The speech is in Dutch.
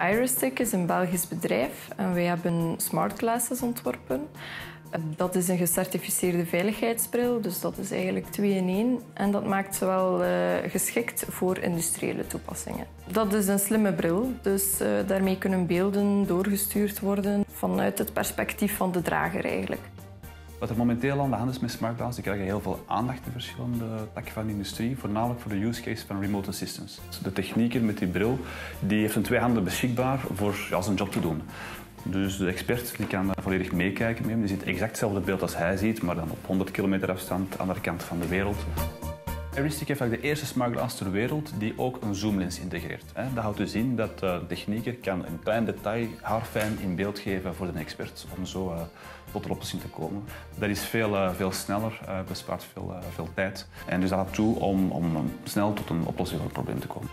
Iristick is een Belgisch bedrijf en wij hebben smart glasses ontworpen. Dat is een gecertificeerde veiligheidsbril, dus dat is eigenlijk twee in één. En dat maakt ze wel uh, geschikt voor industriële toepassingen. Dat is een slimme bril, dus uh, daarmee kunnen beelden doorgestuurd worden vanuit het perspectief van de drager eigenlijk. Wat er momenteel aan de hand is met smartglass, die krijgen heel veel aandacht in verschillende takken van de industrie, voornamelijk voor de use case van remote assistance. De technieker met die bril die heeft een twee handen beschikbaar voor ja, zijn job te doen. Dus de expert die kan volledig meekijken met hem. Die ziet exact hetzelfde beeld als hij ziet, maar dan op 100 kilometer afstand aan de andere kant van de wereld. Aristick heeft de eerste smartglass ter wereld die ook een zoomlens integreert. Dat houdt dus in dat de technieker kan een klein detail haarfijn in beeld geven voor de expert om zo uh, tot de oplossing te komen. Dat is veel, uh, veel sneller, bespaart veel, veel tijd en dus dat toe om, om snel tot een oplossing van het probleem te komen.